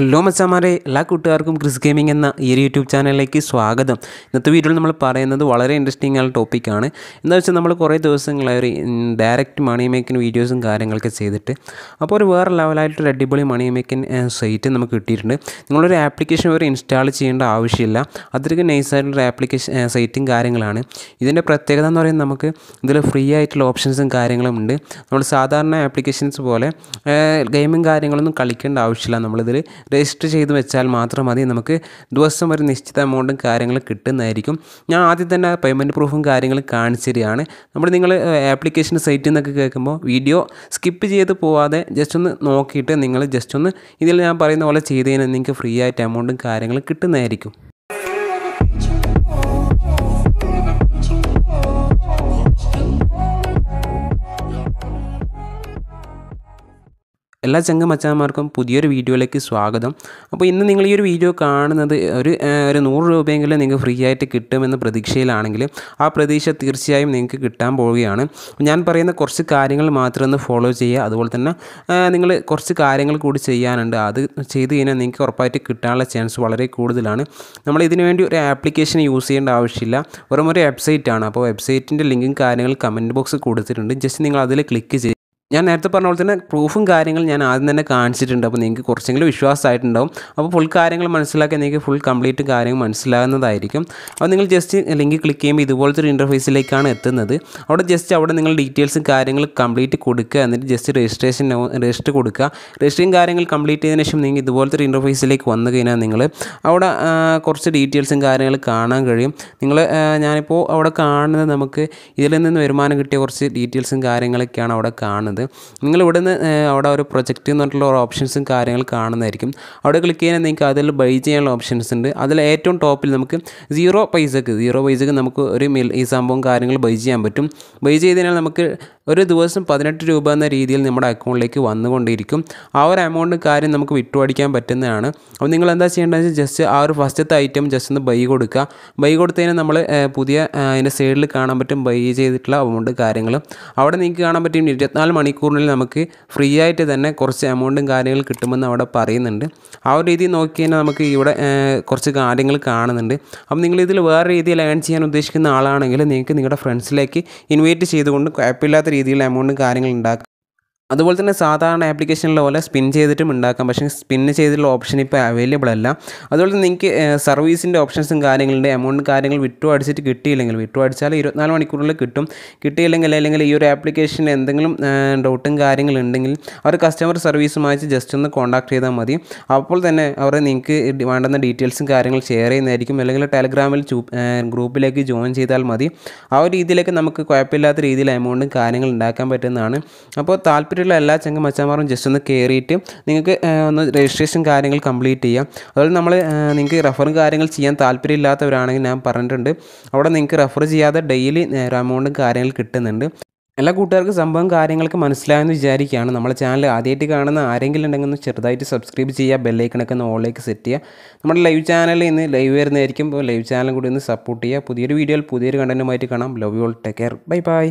Hello മച്ചാമാരെ. എല്ലാ കൂട്ടുകാർക്കും ക്രിസ് ഗെയിമിംഗ് എന്ന ഈ ഒരു യൂട്യൂബ് ചാനലിലേക്ക് സ്വാഗതം. ഇന്നത്തെ വീഡിയോയിൽ നമ്മൾ പറയുന്നത് വളരെ ഇൻട്രസ്റ്റിംഗ് ആയ ടോപ്പിക്കാണ് എന്താ വെച്ചാൽ നമ്മൾ കുറേ ദിവസങ്ങളായി ഒരു ഡയറക്റ്റ് മണി മേക്കിംഗ് വീഡിയോസും കാര്യങ്ങളൊക്കെ ചെയ്തിട്ട് അപ്പോൾ ഒരു വേറെ ലെവലായിട്ടൊരു അടിപൊളി മണി മേക്കിംഗ് സൈറ്റ് നമുക്ക് കിട്ടിയിട്ടുണ്ട്. നിങ്ങളൊരു ആപ്ലിക്കേഷൻ വരെ ഇൻസ്റ്റാൾ ചെയ്യേണ്ട ആവശ്യമില്ല. അത്രയ്ക്ക് നൈസായിട്ടുള്ളൊരു ആപ്ലിക്കേഷൻ സൈറ്റും കാര്യങ്ങളാണ്. ഇതിന്റെ പ്രത്യേകത എന്ന് പറയുന്നത് നമുക്ക് ഇതിൽ ഫ്രീ ആയിട്ടുള്ള ഓപ്ഷൻസും കാര്യങ്ങളും ഉണ്ട്. നമ്മൾ സാധാരണ ആപ്ലിക്കേഷൻസ് പോലെ ഗെയിമും കാര്യങ്ങളൊന്നും കളിക്കേണ്ട ആവശ്യമില്ല. നമ്മളിതിൽ രജിസ്റ്റർ ചെയ്ത് വെച്ചാൽ മാത്രം മതി. നമുക്ക് ദിവസം ഒരു നിശ്ചിത എമൗണ്ടും കാര്യങ്ങളും കിട്ടുന്നതായിരിക്കും. ഞാൻ ആദ്യം തന്നെ പേയ്മെന്റ് പ്രൂഫും കാര്യങ്ങളും കാണിച്ചു നമ്മൾ നിങ്ങൾ ആപ്ലിക്കേഷൻ സൈറ്റിൽ നിന്നൊക്കെ കേൾക്കുമ്പോൾ വീഡിയോ സ്കിപ്പ് ചെയ്ത് പോവാതെ ജസ്റ്റ് ഒന്ന് നോക്കിയിട്ട് നിങ്ങൾ ജസ്റ്റ് ഒന്ന് ഇതിൽ ഞാൻ പറയുന്ന പോലെ ചെയ്ത് കഴിഞ്ഞാൽ നിങ്ങൾക്ക് ഫ്രീ ആയിട്ട് എമൗണ്ടും കാര്യങ്ങളും കിട്ടുന്നതായിരിക്കും. എല്ലാ ചങ്ക മച്ചാന്മാർക്കും പുതിയൊരു വീഡിയോയിലേക്ക് സ്വാഗതം. അപ്പോൾ ഇന്ന് നിങ്ങൾ ഈ ഒരു വീഡിയോ കാണുന്നത് ഒരു ഒരു നൂറ് രൂപയെങ്കിലും നിങ്ങൾക്ക് ഫ്രീ ആയിട്ട് കിട്ടുമെന്ന പ്രതീക്ഷയിലാണെങ്കിൽ ആ പ്രതീക്ഷ തീർച്ചയായും നിങ്ങൾക്ക് കിട്ടാൻ പോവുകയാണ്. ഞാൻ പറയുന്ന കുറച്ച് കാര്യങ്ങൾ മാത്രം ഒന്ന് ഫോളോ ചെയ്യുക. അതുപോലെ തന്നെ നിങ്ങൾ കുറച്ച് കാര്യങ്ങൾ കൂടി ചെയ്യാനുണ്ട്. അത് ചെയ്ത് കഴിഞ്ഞാൽ നിങ്ങൾക്ക് ഉറപ്പായിട്ട് കിട്ടാനുള്ള ചാൻസ് വളരെ കൂടുതലാണ്. നമ്മൾ ഇതിനു വേണ്ടി ഒരു ആപ്ലിക്കേഷൻ യൂസ് ചെയ്യേണ്ട ആവശ്യമില്ല. വെറും ഒരു വെബ്സൈറ്റാണ് അപ്പോൾ വെബ്സൈറ്റിന്റെ ലിങ്കും കാര്യങ്ങളും കമന്റ് ബോക്സ് കൊടുത്തിട്ടുണ്ട്. ജസ്റ്റ് നിങ്ങൾ അതിൽ ക്ലിക്ക് ചെയ്ത് ഞാൻ നേരത്തെ പറഞ്ഞ പോലെ തന്നെ പ്രൂഫും കാര്യങ്ങളും ഞാൻ ആദ്യം തന്നെ കാണിച്ചിട്ടുണ്ട്. അപ്പോൾ നിങ്ങൾക്ക് കുറച്ചെങ്കിലും വിശ്വാസമായിട്ടുണ്ടാവും. അപ്പോൾ ഫുൾ കാര്യങ്ങൾ മനസ്സിലാക്കി നിങ്ങൾക്ക് ഫുൾ കംപ്ലീറ്റ് കാര്യങ്ങൾ മനസ്സിലാകുന്നതായിരിക്കും. അപ്പോൾ നിങ്ങൾ ജസ്റ്റ് ലിങ്ക് ക്ലിക്ക് ചെയ്യുമ്പോൾ ഇതുപോലത്തെ ഒരു ഇന്റർഫേസിലേക്കാണ് എത്തുന്നത്. അവിടെ ജസ്റ്റ് അവിടെ നിങ്ങൾ ഡീറ്റെയിൽസും കാര്യങ്ങൾ കംപ്ലീറ്റ് കൊടുക്കുക. എന്നിട്ട് ജസ്റ്റ് രജിസ്ട്രേഷൻ രജിസ്റ്റർ കൊടുക്കുക. രജിസ്ട്രേഷൻ കാര്യങ്ങൾ കംപ്ലീറ്റ് ചെയ്തതിന് ശേഷം നിങ്ങൾ ഇതുപോലത്തെ ഒരു ഇന്റർഫേസിലേക്ക് വന്നു കഴിഞ്ഞാൽ നിങ്ങൾ അവിടെ കുറച്ച് ഡീറ്റെയിൽസും കാര്യങ്ങൾ കാണാൻ കഴിയും. നിങ്ങൾ ഞാനിപ്പോൾ അവിടെ കാണുന്നത് നമുക്ക് ഇതിൽ നിന്ന് വരുമാനം കിട്ടിയ കുറച്ച് ഡീറ്റെയിൽസും കാര്യങ്ങളൊക്കെയാണ് അവിടെ കാണുന്നത്. നിങ്ങൾ ഇവിടെ നിന്ന് അവിടെ ഒരു പ്രൊജക്റ്റ് എന്ന് പറഞ്ഞിട്ടുള്ള ഓപ്ഷൻസും കാര്യങ്ങൾ കാണുന്നതായിരിക്കും. അവിടെ ക്ലിക്ക് ചെയ്യാൻ നിങ്ങൾക്ക് അതിൽ ബൈ ചെയ്യാനുള്ള ഓപ്ഷൻസ് ഉണ്ട്. അതിൽ ഏറ്റവും ടോപ്പിൽ നമുക്ക് സീറോ പൈസക്ക് സീറോ പൈസക്ക് നമുക്ക് ഒരു മിൽ ഈ സംഭവം കാര്യങ്ങൾ ബൈ ചെയ്യാൻ പറ്റും. ബൈ ചെയ്തതിനാൽ നമുക്ക് ഒരു ദിവസം പതിനെട്ട് രൂപ എന്ന രീതിയിൽ നമ്മുടെ അക്കൗണ്ടിലേക്ക് വന്നുകൊണ്ടിരിക്കും. ആ ഒരു എമൗണ്ട് കാര്യം നമുക്ക് വിട്ടുപടിക്കാൻ പറ്റുന്നതാണ്. അപ്പോൾ നിങ്ങൾ എന്താ ചെയ്യേണ്ടത് വെച്ചാൽ ജസ്റ്റ് ആ ഒരു ഫസ്റ്റത്തെ ഐറ്റം ജസ്റ്റ് ഒന്ന് ബൈ കൊടുക്കുക. ബൈ കൊടുത്തതിന് നമ്മൾ പുതിയ അതിന്റെ സൈഡിൽ കാണാൻ പറ്റും ബൈ ചെയ്തിട്ടുള്ള എമൗണ്ട് കാര്യങ്ങൾ. അവിടെ നിങ്ങൾക്ക് കാണാൻ പറ്റും ഇരുപത്തിനാല് മണിക്കൂറിനുള്ളിൽ നമുക്ക് ഫ്രീ ആയിട്ട് തന്നെ കുറച്ച് എമൗണ്ടും കാര്യങ്ങളും കിട്ടുമെന്ന് അവിടെ പറയുന്നുണ്ട്. ആ ഒരു രീതി നോക്കി കഴിഞ്ഞാൽ നമുക്ക് ഇവിടെ കുറച്ച് കാര്യങ്ങൾ കാണുന്നുണ്ട്. അപ്പം നിങ്ങൾ ഇതിൽ വേറെ രീതിയിൽ ഏൺ ചെയ്യാൻ ഉദ്ദേശിക്കുന്ന ആളാണെങ്കിൽ നിങ്ങൾക്ക് നിങ്ങളുടെ ഫ്രണ്ട്സിലേക്ക് ഇൻവൈറ്റ് ചെയ്തുകൊണ്ട് കുഴപ്പമില്ലാത്ത രീതിയിൽ എമൗണ്ടും കാര്യങ്ങൾ ഉണ്ടാക്കാം. അതുപോലെ തന്നെ സാധാരണ ആപ്ലിക്കേഷനിലെ പോലെ സ്പിൻ ചെയ്തിട്ടും ഉണ്ടാക്കാം. പക്ഷേ സ്പിൻ ചെയ്തിട്ടുള്ള ഓപ്ഷൻ ഇപ്പോൾ അവൈലബിൾ അല്ല. അതുപോലെ തന്നെ നിങ്ങൾക്ക് സർവീസിന്റെ ഓപ്ഷൻസും കാര്യങ്ങളുണ്ട്. എമൗണ്ട് കാര്യങ്ങൾ വിട്ടു അടിച്ചിട്ട് കിട്ടിയില്ലെങ്കിൽ വിട്ടു അടിച്ചാൽ ഇരുപത്തിനാല് മണിക്കൂറിൽ കിട്ടും. കിട്ടിയില്ലെങ്കിൽ അല്ലെങ്കിൽ ഈ ഒരു ആപ്ലിക്കേഷന് എന്തെങ്കിലും ഡൗട്ടും കാര്യങ്ങളുണ്ടെങ്കിൽ അവർ കസ്റ്റമർ സർവീസുമായി ജസ്റ്റ് ഒന്ന് കോൺടാക്ട് ചെയ്താൽ മതി. അപ്പോൾ തന്നെ അവർ നിങ്ങൾക്ക് വേണ്ടുന്ന ഡീറ്റെയിൽസും കാര്യങ്ങൾ ഷെയർ ചെയ്യുന്നതായിരിക്കും. അല്ലെങ്കിൽ ടെലഗ്രാമിൽ ഗ്രൂപ്പിലേക്ക് ജോയിൻ ചെയ്താൽ മതി. ആ ഒരു രീതിയിലേക്ക് നമുക്ക് കുഴപ്പമില്ലാത്ത രീതിയിൽ എമൗണ്ടും കാര്യങ്ങൾ ഉണ്ടാക്കാൻ പറ്റുന്നതാണ്. അപ്പോൾ താല്പര്യമുള്ള എല്ലാ ചങ്ങ മച്ചാന്മാരും ജസ്റ്റ് ഒന്ന് കയറിയിട്ട് നിങ്ങൾക്ക് ഒന്ന് രജിസ്ട്രേഷൻ കാര്യങ്ങൾ കംപ്ലീറ്റ് ചെയ്യാം. അതുപോലെ നമ്മൾ നിങ്ങൾക്ക് റെഫറും കാര്യങ്ങൾ ചെയ്യാൻ താല്പര്യമില്ലാത്തവരാണെങ്കിൽ ഞാൻ പറഞ്ഞിട്ടുണ്ട്. അവിടെ നിങ്ങൾക്ക് റെഫർ ചെയ്യാതെ ഡെയിലി എമൗണ്ടും കാര്യങ്ങൾ കിട്ടുന്നുണ്ട്. എല്ലാ കൂട്ടുകാർക്കും സംഭവം കാര്യങ്ങൾക്ക് മനസ്സിലായെന്ന് വിചാരിക്കുകയാണ്. നമ്മളെ ചാനൽ ആദ്യമായിട്ട് കാണുന്ന ആരെങ്കിലും ഉണ്ടെങ്കിൽ ഒന്ന് ചെറുതായിട്ട് സബ്സ്ക്രൈബ് ചെയ്യുക ബെല്ലൈക്കണൊക്കെ ഒന്ന് ഓളിലേക്ക് സെറ്റ് ചെയ്യുക. നമ്മുടെ ലൈവ് ചാനലിൽ ഇന്ന് ലൈവ് വരുന്നതായിരിക്കും. ലൈവ് ചാനലും കൂടി ഒന്ന് സപ്പോർട്ട് ചെയ്യുക. പുതിയൊരു വീഡിയോയിൽ പുതിയൊരു കണ്ടന്റുമായിട്ട് കാണാം. Love you all take care bye bye